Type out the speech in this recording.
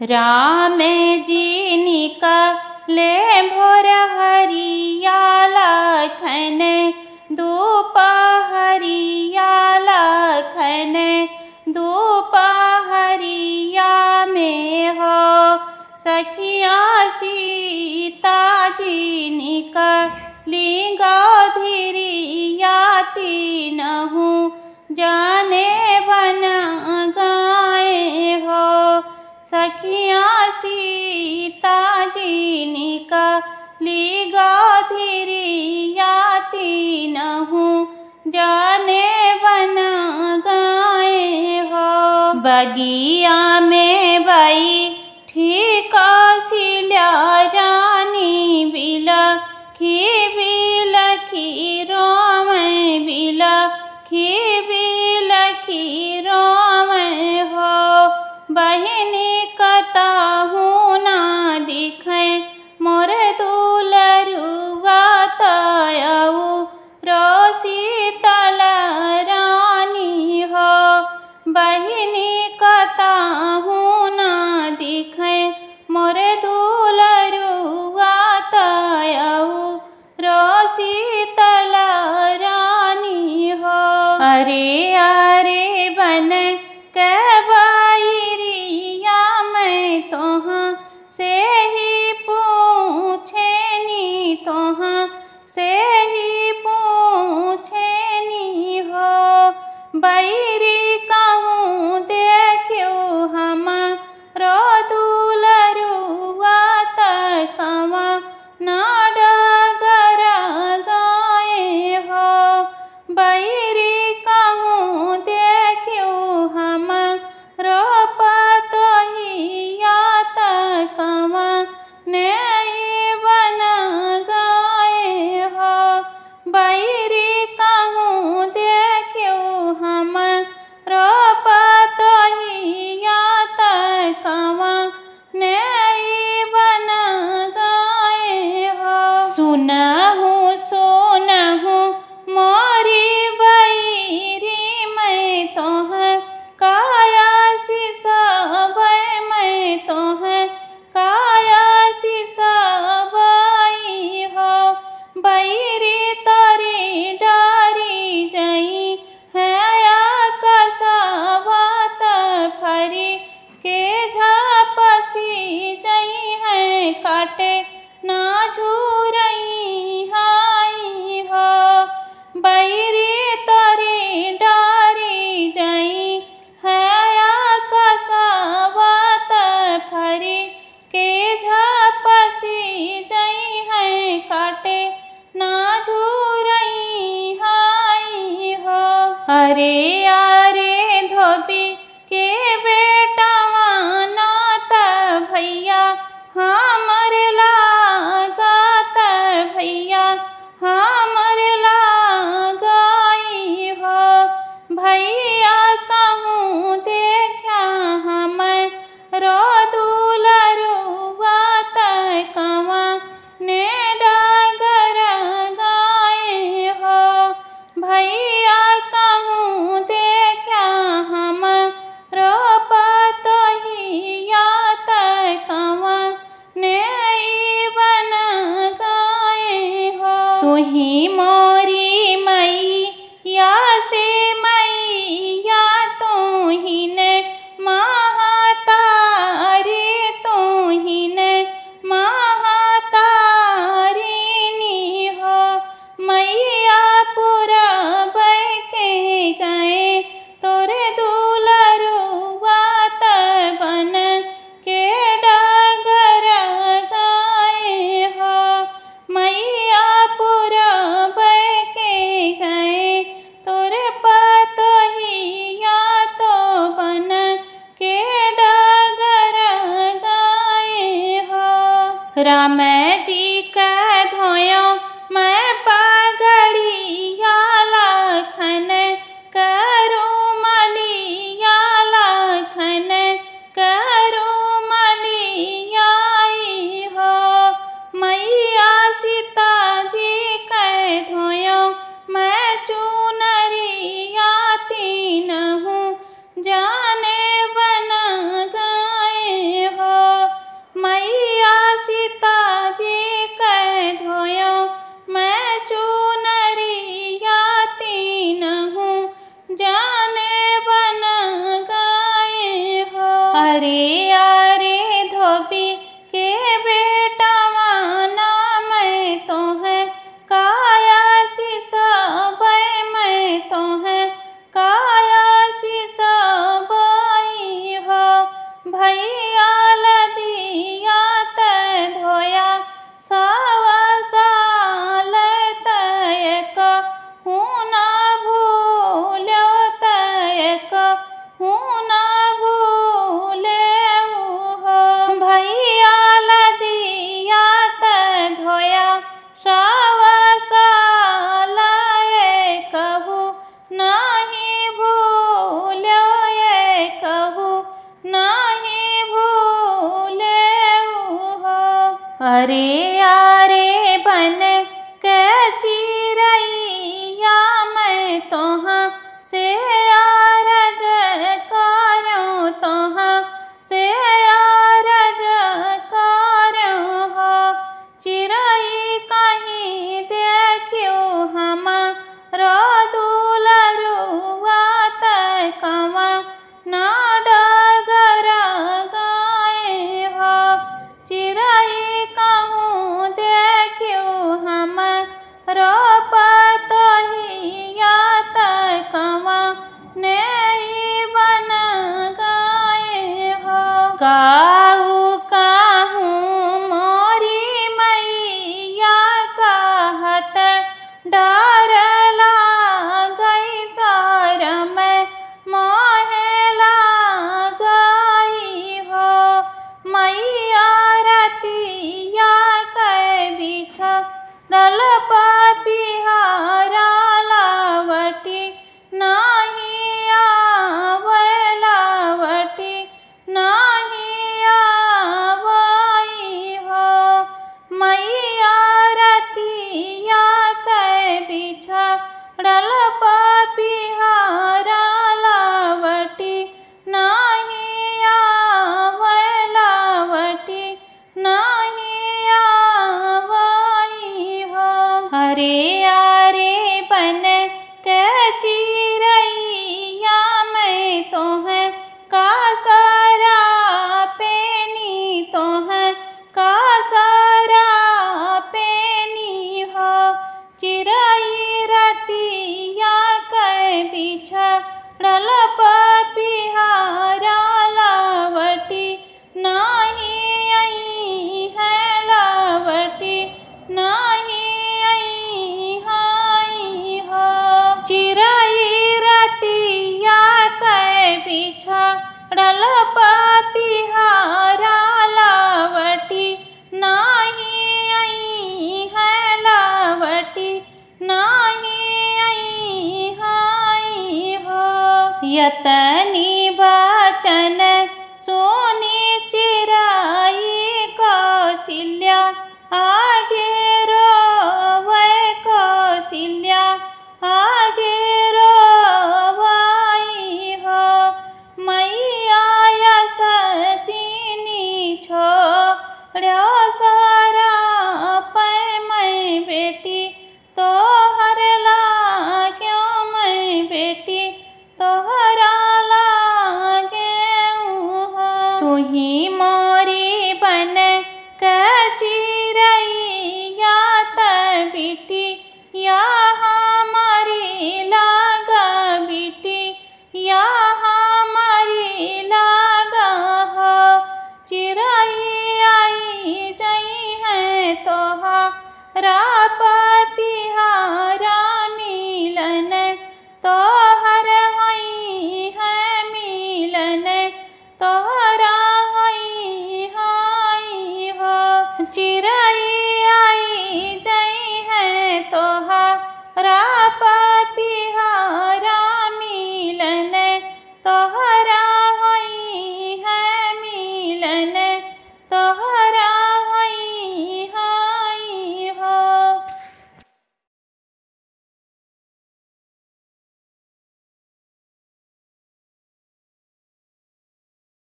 राम जी निकले भोर हरिया लखन धूप हरिया लखन धूप हरिया में हो। सखिया सीता जी निकली गौधरिया तीन हूँ कोई न जाने बना गए हो। बगिया में भाई ठीक सिला रानी बिला। खी बिला खीरो मैं बिला। खी बिला खीरो मैं हो। बही 半夜 ना झू रही हाई हो। बैरी तरी डारी जाई है कसवत फरी। के झा पसी जाई है काटे ना झू रही हाई हो। अरे यार राम जी अरे यारे यतनी बचन सोनी